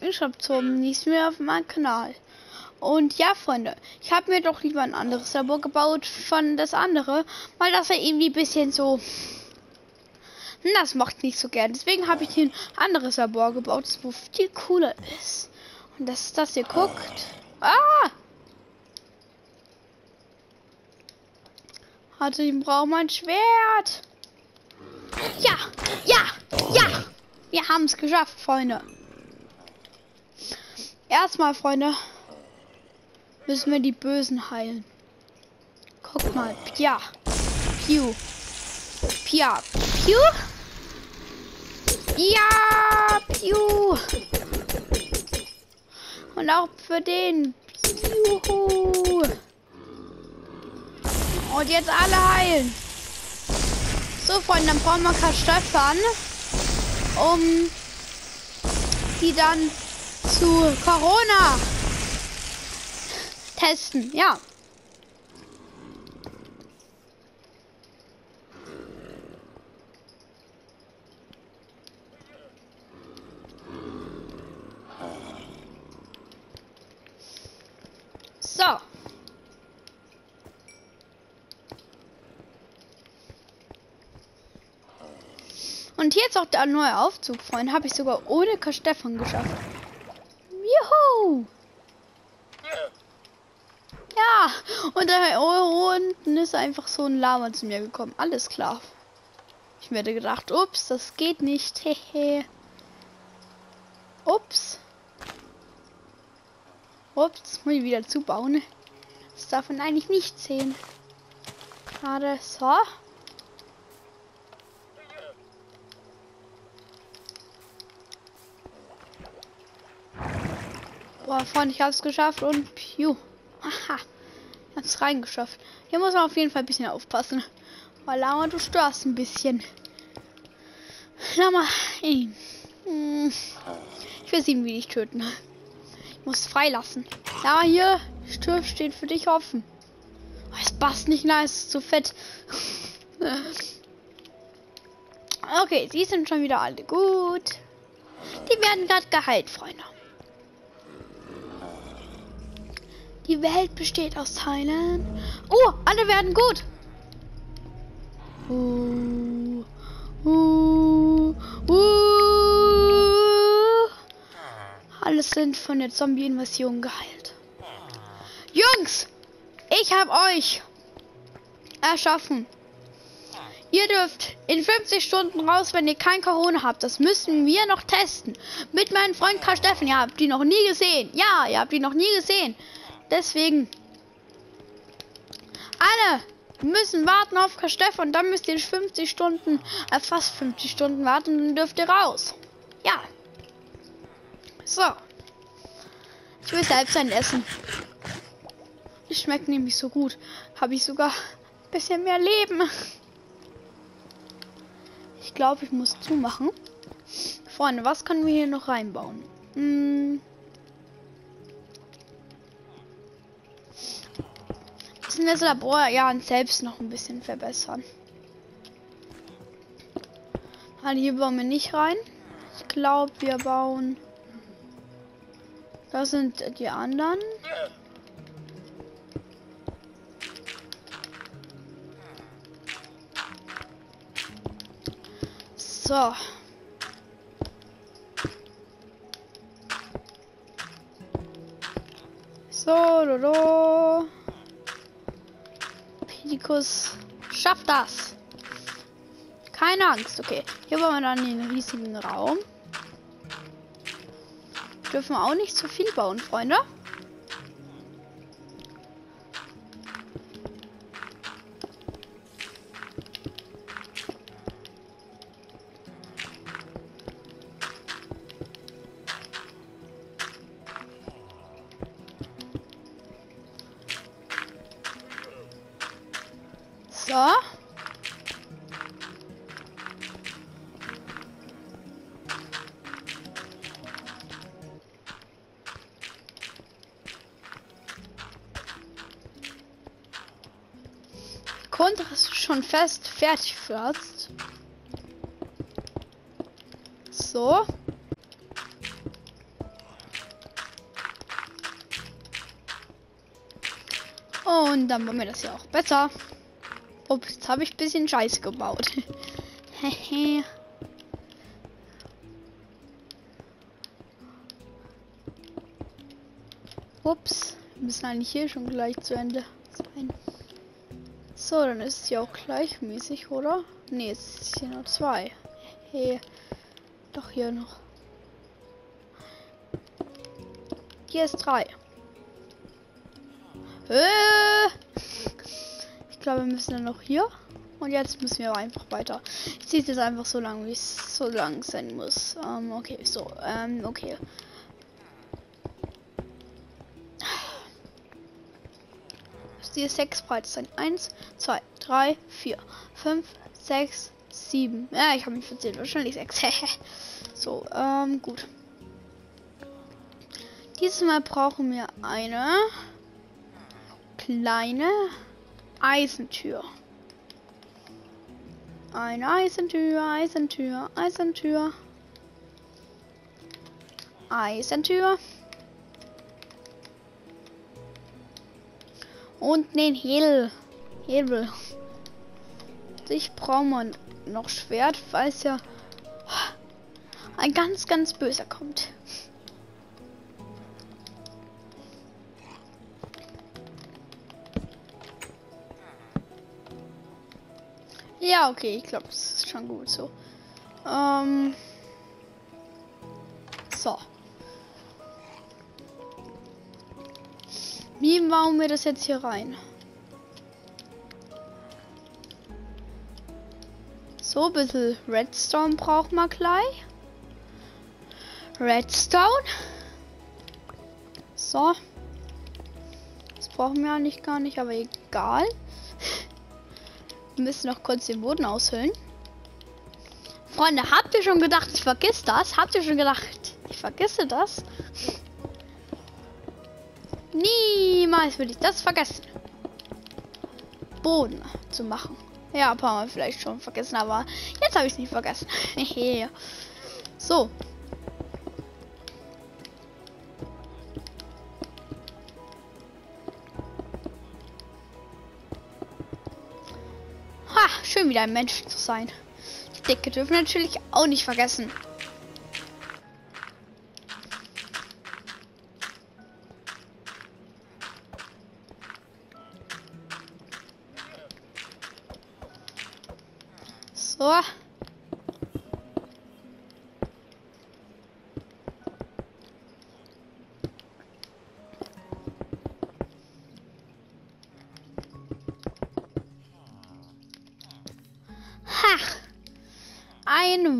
Ich habe zum nächsten Mal auf meinem Kanal. Und ja, Freunde, ich habe mir doch lieber ein anderes Labor gebaut von das andere, weil das ja irgendwie bisschen so. Das macht nicht so gern. Deswegen habe ich hier ein anderes Labor gebaut, das wo viel cooler ist. Und das ist das hier guckt. Ah! Hatte ich brauche mein Schwert. Ja, ja, ja. Wir haben es geschafft, Freunde. Erstmal, Freunde, müssen wir die Bösen heilen. Guck mal, Pia, Piu, Pia, Piu, ja, Piu. Und auch für den. Juhu. Und jetzt alle heilen. So, Freunde, dann brauchen wir Kartoffeln, um die dann zu Corona testen. Ja. So. Und hier ist auch der neue Aufzug, Freunde. Habe ich sogar ohne Stefan geschafft. Juhu! Ja, und da unten ist einfach so ein Lama zu mir gekommen. Alles klar. Ich werde gedacht, ups, das geht nicht. Hehe. ups. Ups, muss ich wieder zubauen. Das darf man eigentlich nicht sehen. Gerade so. Boah, Freund, ich hab's geschafft und piu. Hab's reingeschafft. Hier muss man auf jeden Fall ein bisschen aufpassen. Weil Lama, du störst ein bisschen. Lama, ey. Hm. Ich will sie wie ich töten. Ich muss freilassen. Ja, hier, Tür steht für dich offen. Oh, es passt nicht nice, ist zu fett. okay, sie sind schon wieder alle gut. Die werden gerade geheilt, Freunde. Die Welt besteht aus Teilen. Oh, alle werden gut. Uh, uh, uh. Alles sind von der Zombie-Invasion geheilt. Jungs, ich habe euch erschaffen. Ihr dürft in 50 Stunden raus, wenn ihr kein Corona habt. Das müssen wir noch testen. Mit meinem Freund Karl Steffen. Ihr habt die noch nie gesehen. Ja, ihr habt die noch nie gesehen. Deswegen. Alle müssen warten auf Kasteff und dann müsst ihr 50 Stunden, äh, fast 50 Stunden warten und dann dürft ihr raus. Ja. So. Ich will selbst ein Essen. Es schmeckt nämlich so gut. Habe ich sogar ein bisschen mehr Leben. Ich glaube, ich muss zumachen. Freunde, was können wir hier noch reinbauen? Hm. Müssen das Labor ja selbst noch ein bisschen verbessern. Also hier bauen wir nicht rein. Ich glaube, wir bauen. Das sind die anderen. So. So, do, do. Pedikus schafft das. Keine Angst. Okay. Hier wollen wir dann den riesigen Raum. Dürfen wir auch nicht zu viel bauen, Freunde. Ja. Kontra ist schon fest fertig fast. So. Und dann wollen wir das ja auch besser. Ups, jetzt habe ich ein bisschen Scheiße gebaut. Hehe. Ups, wir müssen eigentlich hier schon gleich zu Ende sein. So, dann ist es ja auch gleichmäßig, oder? Ne, jetzt ist hier noch zwei. Hey, doch hier noch. Hier ist drei. Äh, ich glaube, wir müssen dann noch hier. Und jetzt müssen wir einfach weiter. Ich ziehe es einfach so lang, wie es so lang sein muss. Ähm, okay, so, ähm, okay. die sechs breit sein. Eins, zwei, drei, vier, fünf, sechs, sieben. Ja, ich habe mich verzählt. Wahrscheinlich sechs. so, ähm, gut. Dieses Mal brauchen wir eine kleine Eisentür. Eine Eisentür, Eisentür, Eisentür. Eisentür. Und den Hebel. Hebel. Ich brauche noch Schwert, falls ja ein ganz, ganz böser kommt. Ja, okay, ich glaube, es ist schon gut so. Ähm so. Wie bauen wir das jetzt hier rein? So, ein bisschen Redstone braucht man gleich. Redstone. So. Das brauchen wir eigentlich gar nicht, aber egal. Müssen noch kurz den Boden aushöhlen. Freunde, habt ihr schon gedacht, ich vergiss das? Habt ihr schon gedacht, ich vergesse das? Niemals will ich das vergessen. Boden zu machen. Ja, ein paar Mal vielleicht schon vergessen, aber jetzt habe ich es nicht vergessen. so. Schön wieder ein Mensch zu sein. Die Decke dürfen natürlich auch nicht vergessen.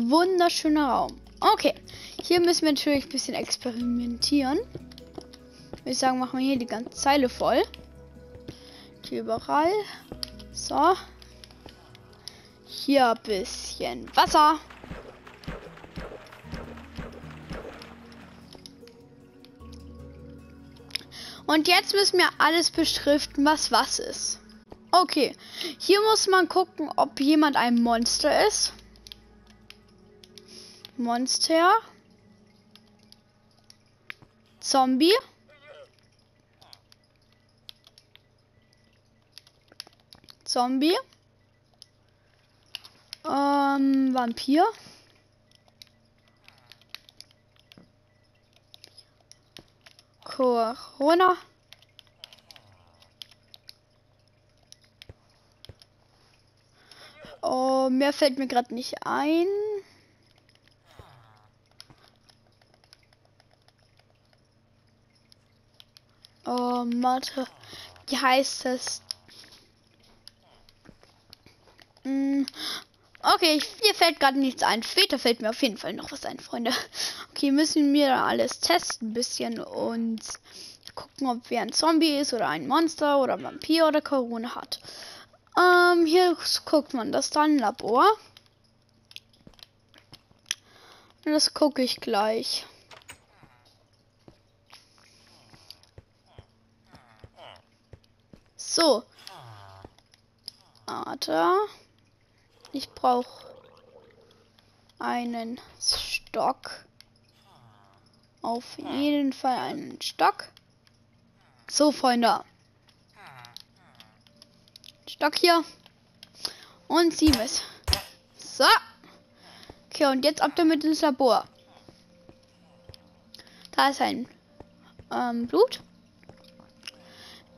Wunderschöner Raum. Okay. Hier müssen wir natürlich ein bisschen experimentieren. Ich sagen, machen wir hier die ganze Zeile voll. Hier überall. So. Hier ein bisschen Wasser. Und jetzt müssen wir alles beschriften, was was ist. Okay, hier muss man gucken, ob jemand ein Monster ist. Monster. Zombie. Zombie. Ähm, Vampir. Corona. Oh, mehr fällt mir gerade nicht ein. Oh, Mathe. Wie heißt das? Hm. Okay, ich, mir fällt gerade nichts ein. Später fällt mir auf jeden Fall noch was ein, Freunde. Okay, müssen wir alles testen ein bisschen und gucken, ob wer ein Zombie ist oder ein Monster oder Vampir oder Corona hat. Ähm, hier guckt man das dann Labor. Das gucke ich gleich. So. Warte. Ich brauche einen Stock. Auf jeden Fall einen Stock. So, Freunde. Stock hier. Und sieben es. So. Okay, und jetzt ab damit ins Labor. Da ist ein ähm, Blut.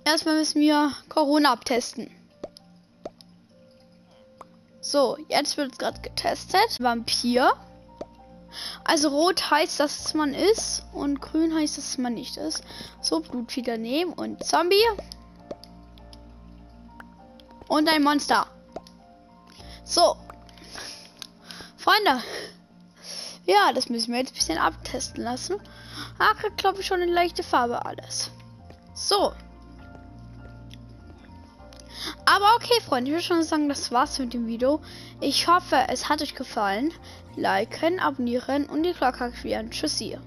Erstmal müssen wir Corona abtesten. So, jetzt wird es gerade getestet. Vampir. Also rot heißt, dass man ist und grün heißt, dass man nicht ist. So, Blut wieder nehmen und Zombie. Und ein Monster. So. Freunde. Ja, das müssen wir jetzt ein bisschen abtesten lassen. Glaube ich, schon eine leichte Farbe alles. So. Aber okay, Freunde, ich würde schon sagen, das war's mit dem Video. Ich hoffe, es hat euch gefallen. Liken, abonnieren und die Glocke aktivieren. Tschüssi.